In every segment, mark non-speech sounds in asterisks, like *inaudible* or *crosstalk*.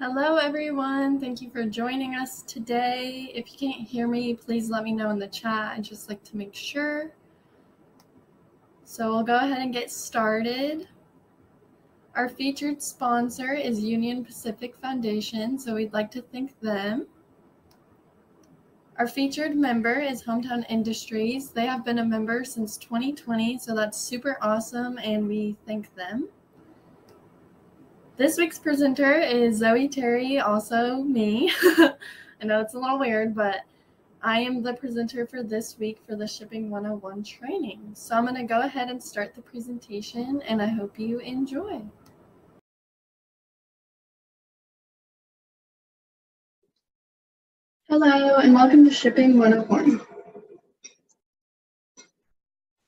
Hello, everyone. Thank you for joining us today. If you can't hear me, please let me know in the chat. I'd just like to make sure. So we'll go ahead and get started. Our featured sponsor is Union Pacific Foundation, so we'd like to thank them. Our featured member is Hometown Industries. They have been a member since 2020, so that's super awesome, and we thank them. This week's presenter is Zoe Terry, also me. *laughs* I know it's a little weird, but I am the presenter for this week for the Shipping 101 training. So I'm going to go ahead and start the presentation, and I hope you enjoy. Hello, and welcome to Shipping 101.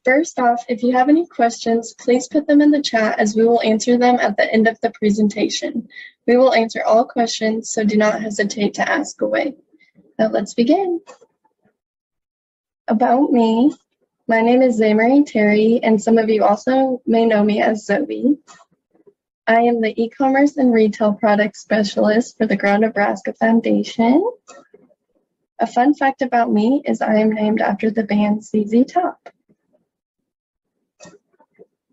First off, if you have any questions, please put them in the chat as we will answer them at the end of the presentation. We will answer all questions, so do not hesitate to ask away. Now let's begin. About me, my name is Zamarie Terry, and some of you also may know me as Zoe. I am the e-commerce and retail product specialist for the Grow Nebraska Foundation. A fun fact about me is I am named after the band ZZ Top.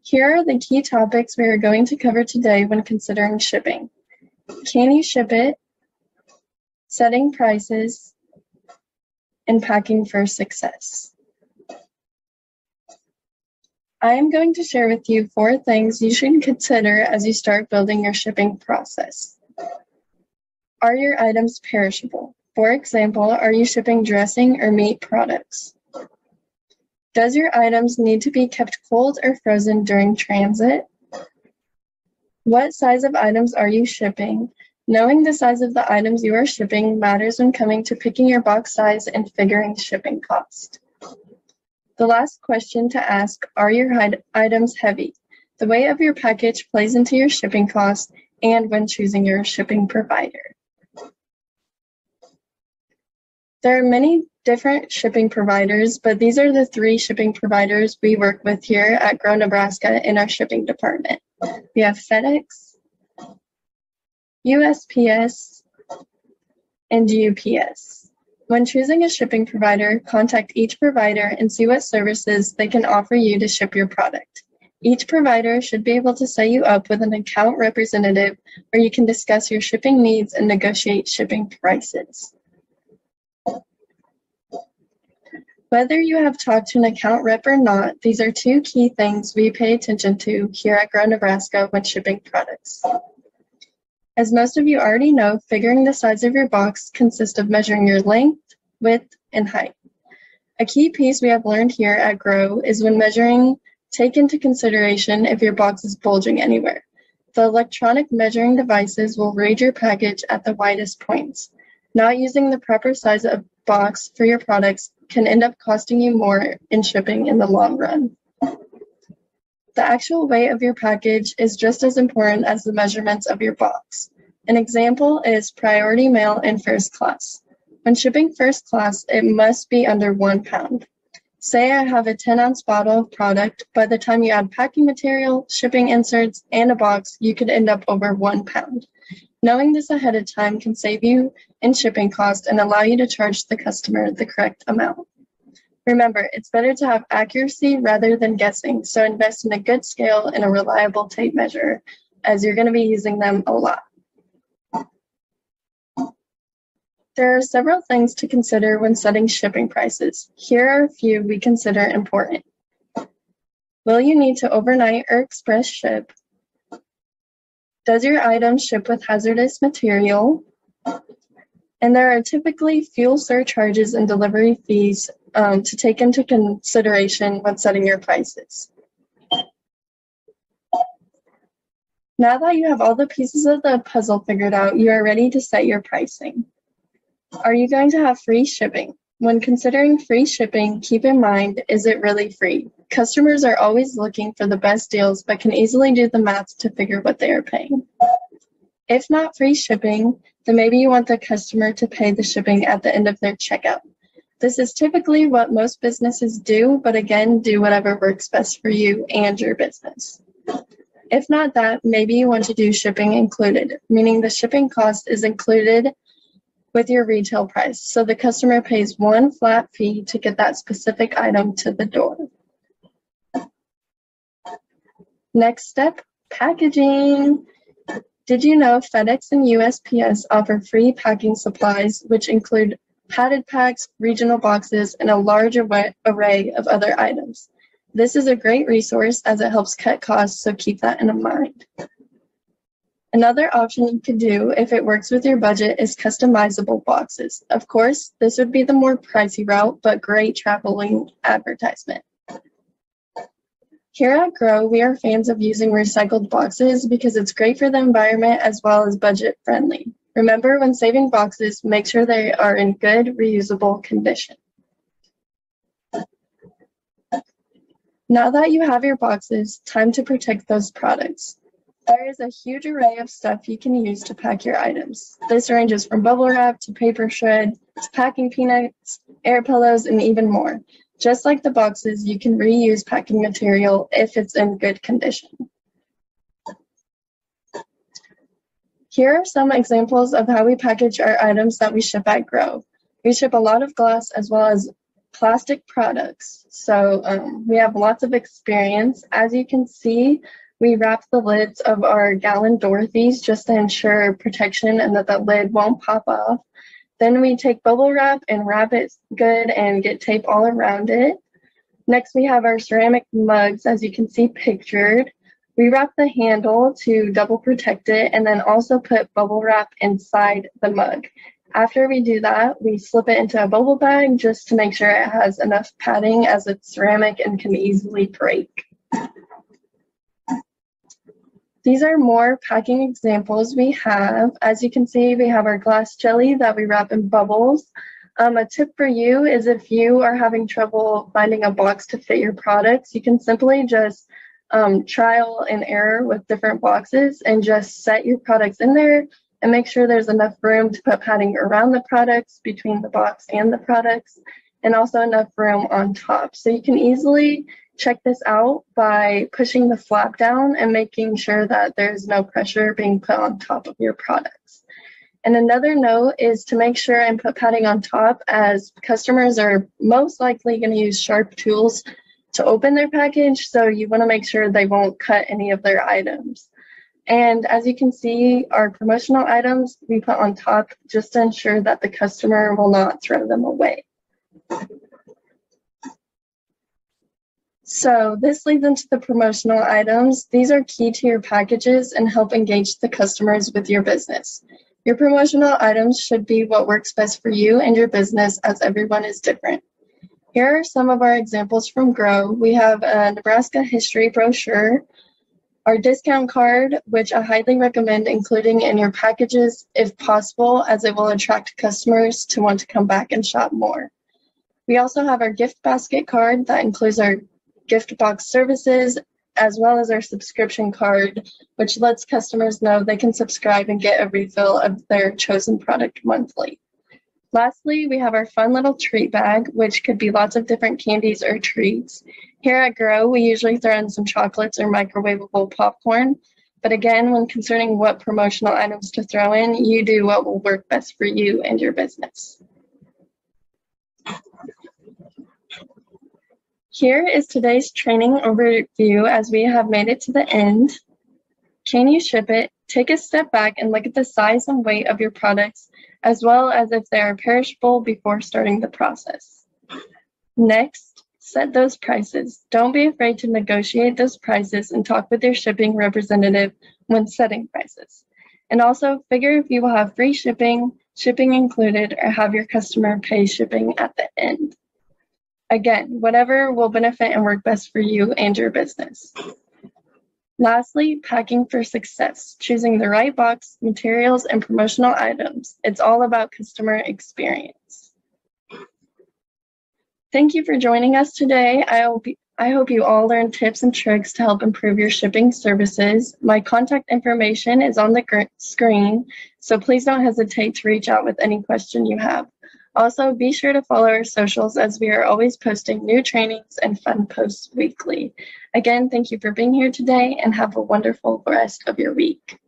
Here are the key topics we are going to cover today when considering shipping. Can you ship it? Setting prices and packing for success. I am going to share with you four things you should consider as you start building your shipping process. Are your items perishable? For example, are you shipping dressing or meat products? Does your items need to be kept cold or frozen during transit? What size of items are you shipping? Knowing the size of the items you are shipping matters when coming to picking your box size and figuring shipping cost. The last question to ask, are your items heavy? The weight of your package plays into your shipping cost and when choosing your shipping provider. There are many different shipping providers, but these are the three shipping providers we work with here at Grow Nebraska in our shipping department. We have FedEx, USPS, and UPS. When choosing a shipping provider, contact each provider and see what services they can offer you to ship your product. Each provider should be able to set you up with an account representative where you can discuss your shipping needs and negotiate shipping prices. Whether you have talked to an account rep or not, these are two key things we pay attention to here at Grow Nebraska when shipping products. As most of you already know, figuring the size of your box consists of measuring your length, width, and height. A key piece we have learned here at Grow is when measuring, take into consideration if your box is bulging anywhere. The electronic measuring devices will read your package at the widest points. Not using the proper size of box for your products can end up costing you more in shipping in the long run. The actual weight of your package is just as important as the measurements of your box. An example is priority mail in first class. When shipping first class, it must be under one pound. Say I have a 10 ounce bottle of product, by the time you add packing material, shipping inserts, and a box, you could end up over one pound. Knowing this ahead of time can save you in shipping cost and allow you to charge the customer the correct amount. Remember, it's better to have accuracy rather than guessing, so invest in a good scale and a reliable tape measure as you're going to be using them a lot. There are several things to consider when setting shipping prices. Here are a few we consider important. Will you need to overnight or express ship? Does your item ship with hazardous material? And there are typically fuel surcharges and delivery fees um, to take into consideration when setting your prices. Now that you have all the pieces of the puzzle figured out, you are ready to set your pricing. Are you going to have free shipping? When considering free shipping, keep in mind, is it really free? Customers are always looking for the best deals, but can easily do the math to figure what they are paying. If not free shipping, then maybe you want the customer to pay the shipping at the end of their checkout. This is typically what most businesses do, but again, do whatever works best for you and your business. If not that, maybe you want to do shipping included, meaning the shipping cost is included with your retail price. So the customer pays one flat fee to get that specific item to the door. Next step, packaging. Did you know FedEx and USPS offer free packing supplies, which include padded packs, regional boxes, and a large array of other items? This is a great resource as it helps cut costs, so keep that in mind. Another option you could do if it works with your budget is customizable boxes. Of course, this would be the more pricey route, but great traveling advertisement. Here at Grow, we are fans of using recycled boxes because it's great for the environment as well as budget friendly. Remember, when saving boxes, make sure they are in good, reusable condition. Now that you have your boxes, time to protect those products. There is a huge array of stuff you can use to pack your items. This ranges from bubble wrap to paper shred to packing peanuts, air pillows, and even more. Just like the boxes, you can reuse packing material if it's in good condition. Here are some examples of how we package our items that we ship at Grow. We ship a lot of glass as well as plastic products. So um, we have lots of experience. As you can see, we wrap the lids of our gallon Dorothy's just to ensure protection and that the lid won't pop off. Then we take bubble wrap and wrap it good and get tape all around it. Next, we have our ceramic mugs, as you can see pictured. We wrap the handle to double protect it and then also put bubble wrap inside the mug. After we do that, we slip it into a bubble bag just to make sure it has enough padding as it's ceramic and can easily break. These are more packing examples we have. As you can see, we have our glass jelly that we wrap in bubbles. Um, a tip for you is if you are having trouble finding a box to fit your products, you can simply just um, trial and error with different boxes and just set your products in there and make sure there's enough room to put padding around the products, between the box and the products, and also enough room on top. So you can easily check this out by pushing the flap down and making sure that there's no pressure being put on top of your products. And another note is to make sure and put padding on top as customers are most likely going to use sharp tools to open their package. So you want to make sure they won't cut any of their items. And as you can see, our promotional items we put on top just to ensure that the customer will not throw them away. So this leads into the promotional items. These are key to your packages and help engage the customers with your business. Your promotional items should be what works best for you and your business as everyone is different. Here are some of our examples from Grow. We have a Nebraska history brochure, our discount card, which I highly recommend including in your packages if possible, as it will attract customers to want to come back and shop more. We also have our gift basket card that includes our gift box services, as well as our subscription card, which lets customers know they can subscribe and get a refill of their chosen product monthly. Lastly, we have our fun little treat bag, which could be lots of different candies or treats. Here at Grow, we usually throw in some chocolates or microwavable popcorn. But again, when concerning what promotional items to throw in, you do what will work best for you and your business. Here is today's training overview as we have made it to the end. Can you ship it? Take a step back and look at the size and weight of your products, as well as if they are perishable before starting the process. Next, set those prices. Don't be afraid to negotiate those prices and talk with your shipping representative when setting prices. And also figure if you will have free shipping, shipping included, or have your customer pay shipping at the end. Again, whatever will benefit and work best for you and your business. Lastly, packing for success, choosing the right box, materials, and promotional items. It's all about customer experience. Thank you for joining us today. I hope, I hope you all learned tips and tricks to help improve your shipping services. My contact information is on the screen, so please don't hesitate to reach out with any question you have. Also, be sure to follow our socials as we are always posting new trainings and fun posts weekly. Again, thank you for being here today and have a wonderful rest of your week.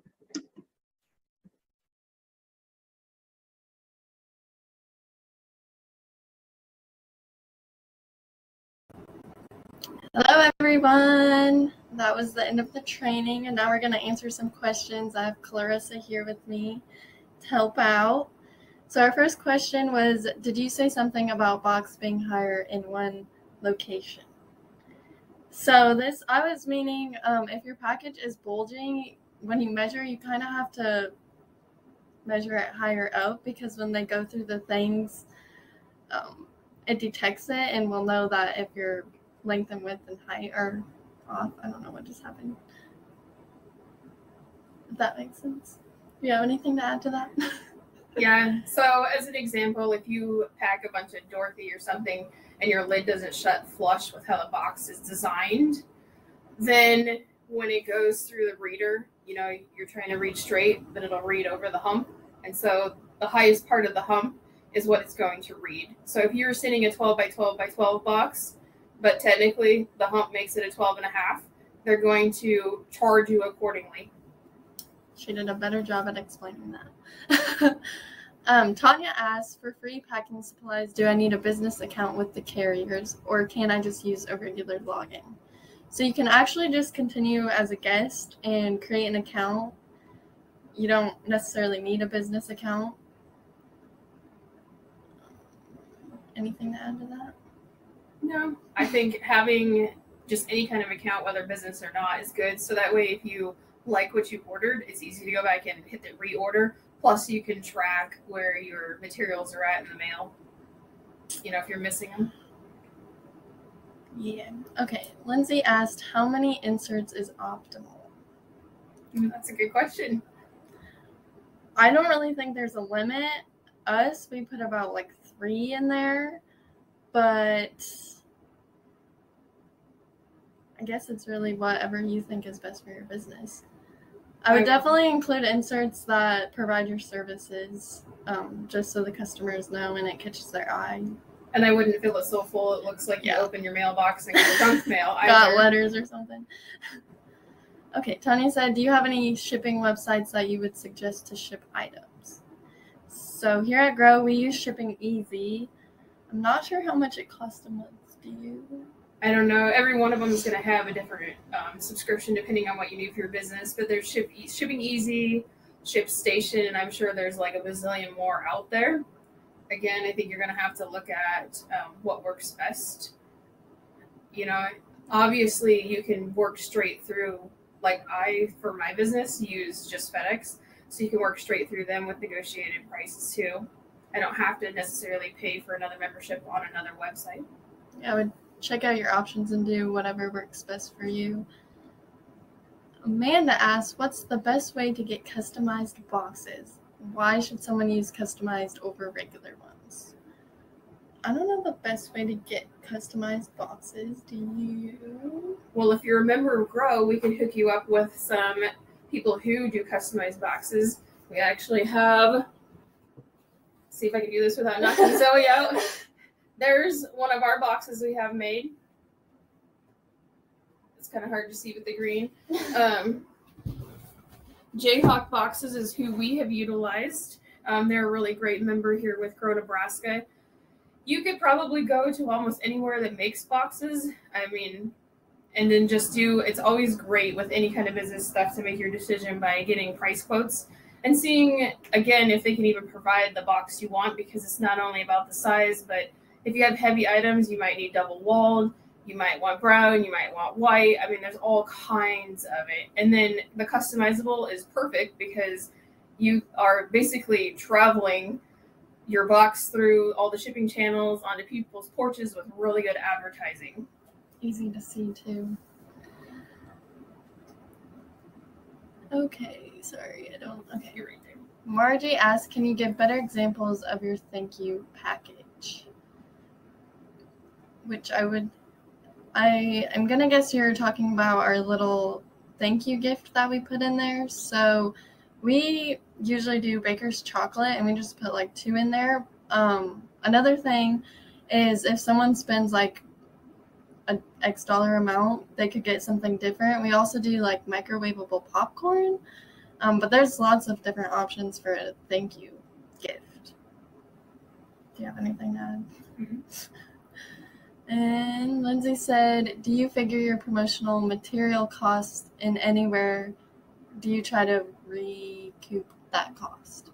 Hello, everyone. That was the end of the training, and now we're going to answer some questions. I have Clarissa here with me to help out. So, our first question was Did you say something about box being higher in one location? So, this I was meaning um, if your package is bulging, when you measure, you kind of have to measure it higher up because when they go through the things, um, it detects it and will know that if your length and width and height are off. I don't know what just happened. If that makes sense. Do you have anything to add to that? *laughs* Yeah. So as an example, if you pack a bunch of Dorothy or something and your lid doesn't shut flush with how the box is designed, then when it goes through the reader, you know, you're trying to read straight, but it'll read over the hump. And so the highest part of the hump is what it's going to read. So if you're sending a 12 by 12 by 12 box, but technically the hump makes it a 12 and a half, they're going to charge you accordingly. She did a better job at explaining that. *laughs* um, Tanya asks, for free packing supplies. Do I need a business account with the carriers, or can I just use a regular login? So you can actually just continue as a guest and create an account. You don't necessarily need a business account. Anything to add to that? No, I think having just any kind of account, whether business or not, is good. So that way, if you like what you ordered, it's easy to go back and hit the reorder. Plus, you can track where your materials are at in the mail. You know, if you're missing them. Yeah. Okay. Lindsay asked, how many inserts is optimal? Mm, that's a good question. I don't really think there's a limit. Us, we put about like three in there, but I guess it's really whatever you think is best for your business. I would definitely include inserts that provide your services, um, just so the customers know and it catches their eye. And I wouldn't fill it so full it looks like Yeah. you open your mailbox and get junk *laughs* mail. Got either. letters or something. Okay, Tanya said, Do you have any shipping websites that you would suggest to ship items? So here at Grow, we use Shipping Easy. I'm not sure how much it costs a month. Do you? I don't know. Every one of them is going to have a different um, subscription depending on what you need for your business. But there's ship, shipping easy, ShipStation, and I'm sure there's like a bazillion more out there. Again, I think you're going to have to look at um, what works best. You know, obviously you can work straight through. Like I, for my business, use just FedEx, so you can work straight through them with negotiated prices too. I don't have to necessarily pay for another membership on another website. I would check out your options and do whatever works best for you. Amanda asks, What's the best way to get customized boxes? Why should someone use customized over regular ones? I don't know the best way to get customized boxes. Do you? Well, if you're a member of Grow, we can hook you up with some people who do customized boxes. We actually have. See if I can do this without knocking *laughs* Zoe out. There's one of our boxes we have made. It's kind of hard to see with the green. *laughs* Um, Jayhawk Boxes is who we have utilized. Um, they're a really great member here with Grow Nebraska. You could probably go to almost anywhere that makes boxes. I mean, and then just do it's always great with any kind of business stuff to make your decision by getting price quotes and seeing again if they can even provide the box you want because it's not only about the size but if you have heavy items you might need double walled you might want brown you might want white i mean there's all kinds of it and then the customizable is perfect because you are basically traveling your box through all the shipping channels onto people's porches with really good advertising Easy to see too. Okay, sorry, I don't. Okay. you're right there Margie asked, can you give better examples of your thank you package? Which I would, I am gonna guess you're talking about our little thank you gift that we put in there. So we usually do baker's chocolate and we just put like two in there. Um, another thing is if someone spends like an X dollar amount, they could get something different. We also do like microwavable popcorn, um, but there's lots of different options for a thank you gift. Do you have anything to add? Mhm. And Lindsay said, Do you figure your promotional material costs in anywhere? Do you try to recoup that cost?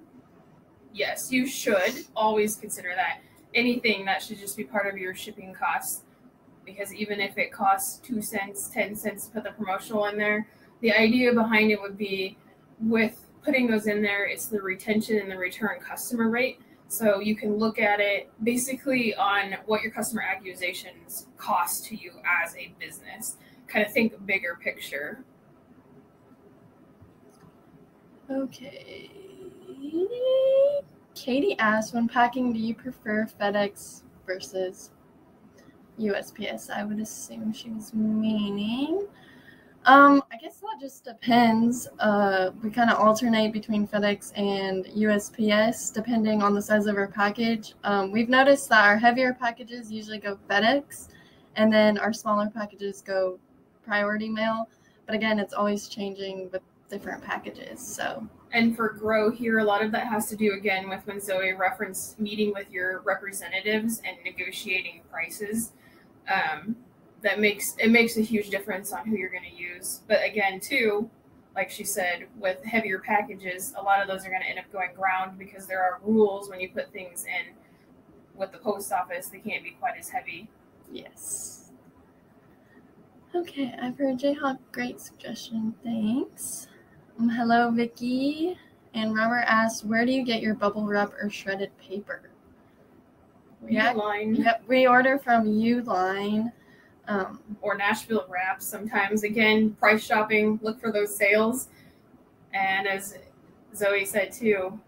Yes, you should always consider that. Anything that should just be part of your shipping costs. Because even if it costs two cents, ten cents to put the promotional in there, the idea behind it would be with putting those in there, it's the retention and the return customer rate. So you can look at it basically on what your customer acquisitions cost to you as a business. Kind of think bigger picture. Okay. Katie asked, when packing, do you prefer FedEx versus USPS? I would assume she was meaning. Um, I guess that just depends. Uh, we kind of alternate between FedEx and USPS depending on the size of our package. Um, we've noticed that our heavier packages usually go FedEx, and then our smaller packages go priority mail. But again, it's always changing with different packages. So And for grow here, a lot of that has to do again with when Zoe referenced meeting with your representatives and negotiating prices. Um, that makes it makes a huge difference on who you're going to use. But again, too, like she said, with heavier packages, a lot of those are going to end up going ground because there are rules when you put things in. With the post office, they can't be quite as heavy. Yes. Okay, I've heard Jayhawk. Great suggestion. Thanks. Um, hello, Vicky. And Robert asks, where do you get your bubble wrap or shredded paper? We ac- line yep, we order from Uline. Um, or Nashville Wraps sometimes. Again, price shopping, look for those sales. And as Zoe said too,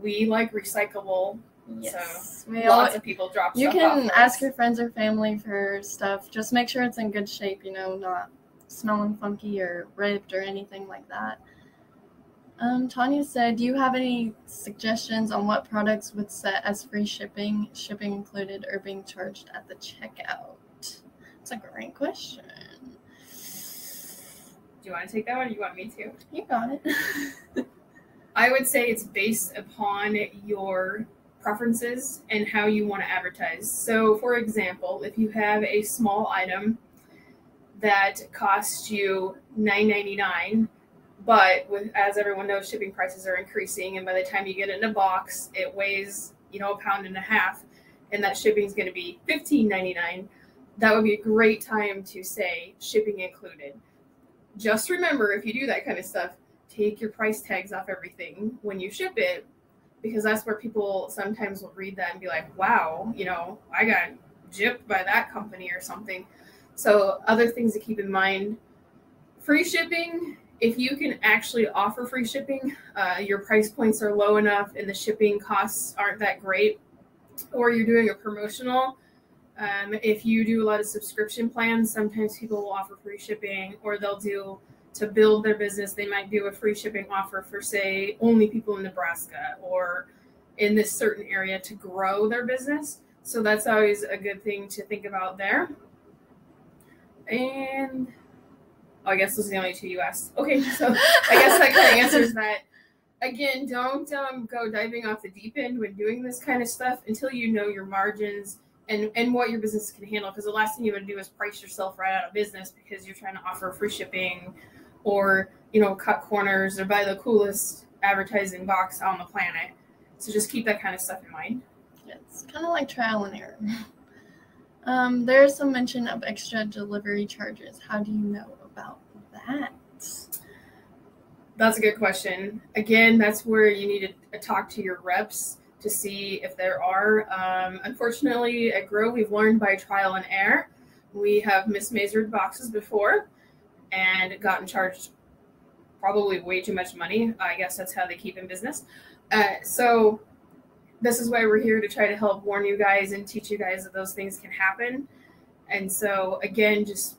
we like recyclable. yes, we all, Lots of people drop you can ask your friends or family for stuff. Just make sure it's in good shape. You know, not smelling funky or ripped or anything like that. Um, Tanya said, "Do you have any suggestions on what products would set as free shipping, shipping included, or being charged at the checkout?" It's a great question. Do you want to take that one or do you want me to? You got it. *laughs* I would say it's based upon your preferences and how you want to advertise. So, for example, if you have a small item that costs you $9.99, but with as everyone knows, shipping prices are increasing, and by the time you get it in a box, it weighs you know a pound and a half, and that shipping is going to be $15.99. That would be a great time to say shipping included. Just remember, if you do that kind of stuff, take your price tags off everything when you ship it because that's where people sometimes will read that and be like, wow, you know, I got gypped by that company or something. So, other things to keep in mind free shipping. If you can actually offer free shipping, uh, your price points are low enough and the shipping costs aren't that great, or you're doing a promotional. Um, if you do a lot of subscription plans, sometimes people will offer free shipping, or they'll do to build their business, they might do a free shipping offer for, say, only people in Nebraska or in this certain area to grow their business. So that's always a good thing to think about there. And oh, I guess those are the only two you asked. Okay, so *laughs* I guess that kind of answers that. Again, don't um, go diving off the deep end when doing this kind of stuff until you know your margins and and what your business can handle. Because the last thing you want to do is price yourself right out of business because you're trying to offer free shipping or you know cut corners or buy the coolest advertising box on the planet. So just keep that kind of stuff in mind. It's kind of like trial and error. *laughs* Um, there is some mention of extra delivery charges. How do you know about that? That's a good question. Again, that's where you need to talk to your reps to see if there are. Um, unfortunately, at Grow, we've learned by trial and error. We have mismeasured boxes before and gotten charged probably way too much money. I guess that's how they keep in business. Uh, so, this is why we're here to try to help warn you guys and teach you guys that those things can happen. And so, again, just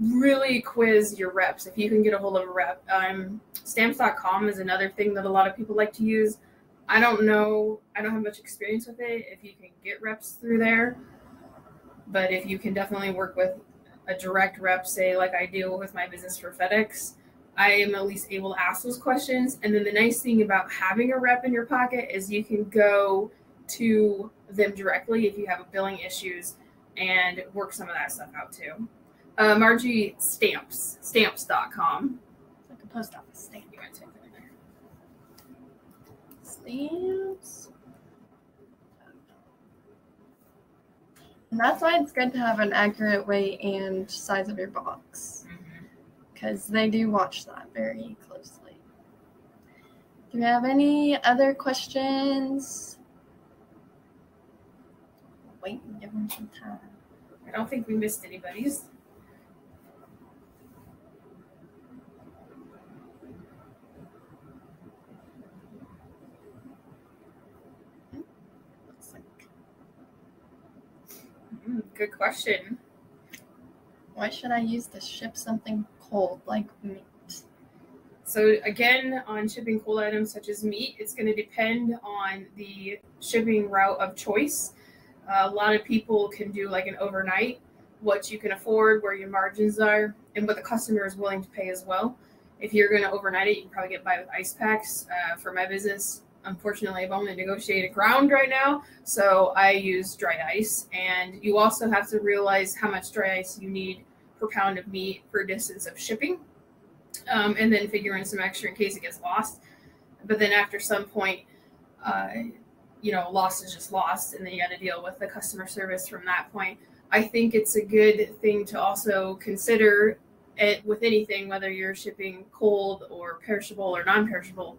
really quiz your reps if you can get a hold of a rep. Um, stamps.com is another thing that a lot of people like to use. I don't know. I don't have much experience with it. If you can get reps through there, but if you can definitely work with a direct rep, say like I do with my business for FedEx, I am at least able to ask those questions. And then the nice thing about having a rep in your pocket is you can go to them directly if you have billing issues and work some of that stuff out too. Uh, Margie Stamps, stamps.com. It's like a post office stamp. You want to type that in there? And that's why it's good to have an accurate weight and size of your box mm-hmm. because they do watch that very closely. Do we have any other questions? Wait, give them some time. I don't think we missed anybody's. Good question. Why should I use to ship something cold like meat? So again, on shipping cold items such as meat, it's going to depend on the shipping route of choice. Uh, a lot of people can do like an overnight, what you can afford, where your margins are, and what the customer is willing to pay as well. If you're going to overnight it, you can probably get by with ice packs. Uh, for my business, unfortunately, I've only negotiated ground right now, so I use dry ice. And you also have to realize how much dry ice you need per pound of meat per distance of shipping um, and then figure in some extra in case it gets lost. But then after some point, uh, you know, loss is just lost, and then you got to deal with the customer service from that point. I think it's a good thing to also consider it with anything, whether you're shipping cold or perishable or non-perishable.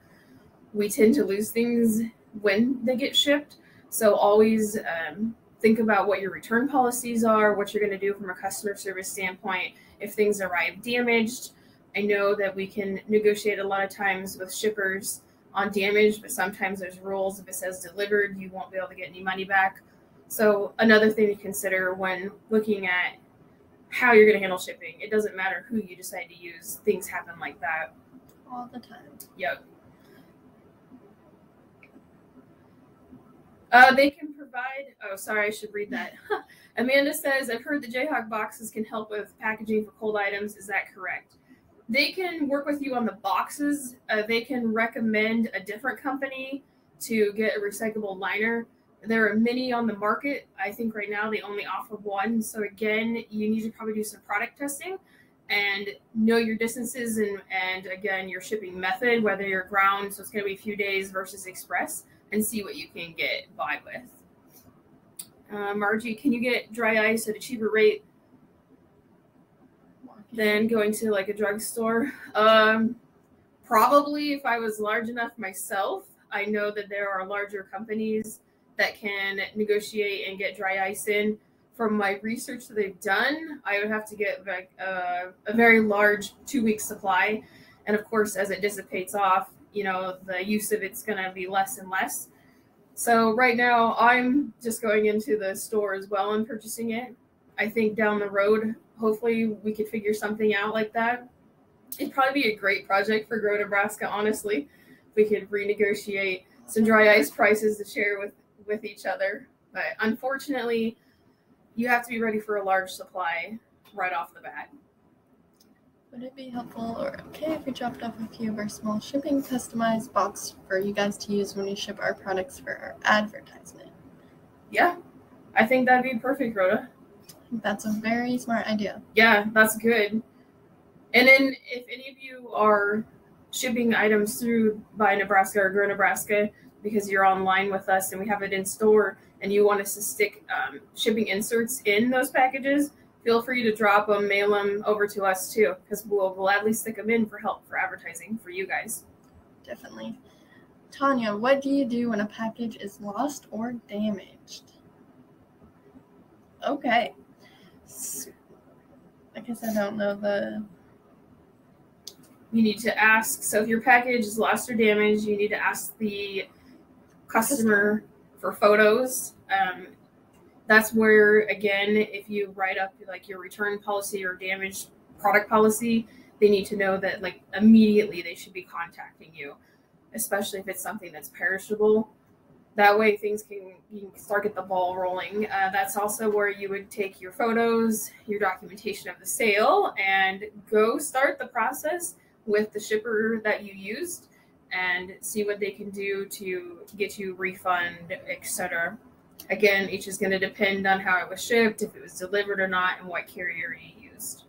We tend to lose things when they get shipped, so always um, think about what your return policies are, what you're going to do from a customer service standpoint. If things arrive damaged, I know that we can negotiate a lot of times with shippers on damage, but sometimes there's rules. If it says delivered, you won't be able to get any money back. So, another thing to consider when looking at how you're going to handle shipping, it doesn't matter who you decide to use, things happen like that. All the time. Yep. Uh, they can provide. Oh, sorry, I should read that. *laughs* Amanda says, I've heard the Jayhawk boxes can help with packaging for cold items. Is that correct? They can work with you on the boxes. Uh, they can recommend a different company to get a recyclable liner. There are many on the market. I think right now they only offer one. So, again, you need to probably do some product testing and know your distances and, and again, your shipping method, whether you're ground, so it's going to be a few days versus express and see what you can get by with. Uh, Margie, can you get dry ice at a cheaper rate than going to like a drugstore? Um, probably if I was large enough myself. I know that there are larger companies that can negotiate and get dry ice in. From my research that they've done, I would have to get like a, a very large two week supply. And of course, as it dissipates off, you know, the use of it's going to be less and less. So right now, I'm just going into the store as well and purchasing it. I think down the road, hopefully, we could figure something out like that. It'd probably be a great project for Grow Nebraska, honestly. We could renegotiate some dry ice prices to share with with each other. But unfortunately, you have to be ready for a large supply right off the bat. Would it be helpful or okay if we dropped off a few of our small shipping customized box for you guys to use when we ship our products for our advertisement? Yeah, I think that'd be perfect, Rhoda. That's a very smart idea. Yeah, that's good. And then if any of you are shipping items through Buy Nebraska or Grow Nebraska because you're online with us and we have it in store and you want us to stick um, shipping inserts in those packages, feel free to drop them, mail them over to us too, because we'll gladly stick them in for help for advertising for you guys. Definitely. Tanya, what do you do when a package is lost or damaged? Okay. I guess I don't know the. You need to ask. So if your package is lost or damaged, you need to ask the customer for photos. Um, that's where again, if you write up like your return policy or damaged product policy, they need to know that like immediately they should be contacting you. especially if it's something that's perishable. That way, things can you can start get the ball rolling. Uh, that's also where you would take your photos, your documentation of the sale, and go start the process with the shipper that you used, and see what they can do to get you refund, etc. Again, each is going to depend on how it was shipped, if it was delivered or not, and what carrier you used.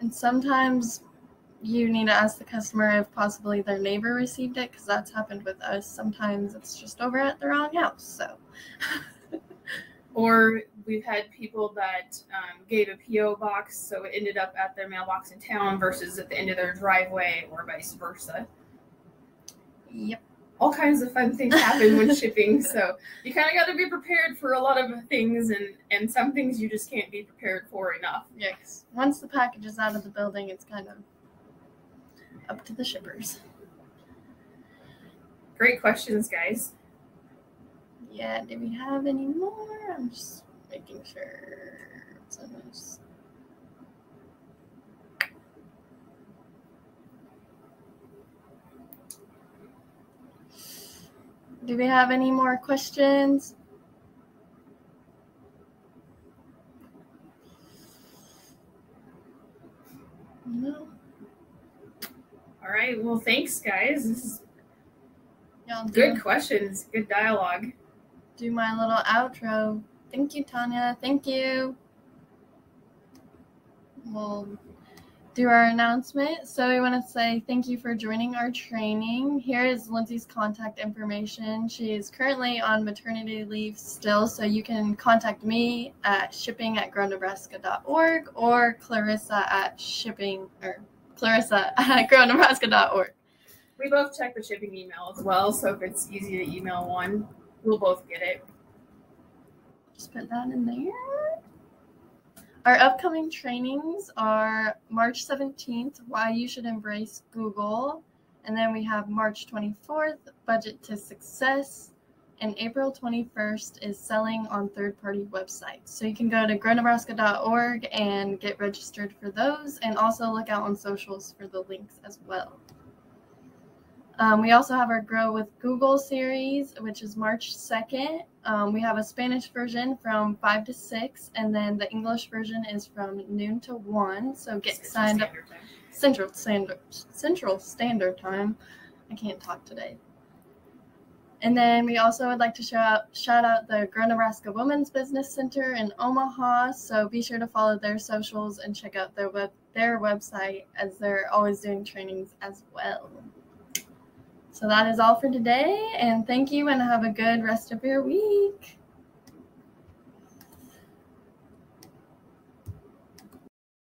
And sometimes you need to ask the customer if possibly their neighbor received it because that's happened with us. Sometimes it's just over at the wrong house. So, or we've had people that um, gave a PO box, so it ended up at their mailbox in town versus at the end of their driveway, or vice versa. yep. All kinds of fun things happen when shipping, so you kind of got to be prepared for a lot of things, and and some things you just can't be prepared for enough. 'cause once the package is out of the building, it's kind of up to the shippers. Great questions, guys. Yeah, do we have any more? I'm just making sure. So Do we have any more questions? No. All right, well, thanks, guys. This is good questions, good dialogue. do my little outro. Thank you, Tanya. Thank you. We'll do our announcement. So we want to say thank you for joining our training. Here is Lindsay's contact information. She is currently on maternity leave still, so you can contact me at shipping at grownebraska.org or Clarissa at shipping or Clarissa *laughs* at grownebraska.org. We both check the shipping email as well, so if it's easy to email one, we'll both get it. Just put that in there. Our upcoming trainings are March 17th, Why You Should Embrace Google. And then we have March 24th, Budget to Success. And April 21st is Selling on Third Party Websites. So you can go to grownebraska.org and get registered for those, and also look out on socials for the links as well. Um, we also have our Grow with Google series, which is March 2nd. Um, we have a Spanish version from 5 to 6, and then the English version is from noon to 1. So get Central signed up. Time. Central Standard Central Standard Time. I can't talk today. And then we also would like to shout out, shout out the Grow Nebraska Women's Business Center in Omaha. So be sure to follow their socials and check out their web their website as they're always doing trainings as well. So that is all for today, and thank you, and have a good rest of your week.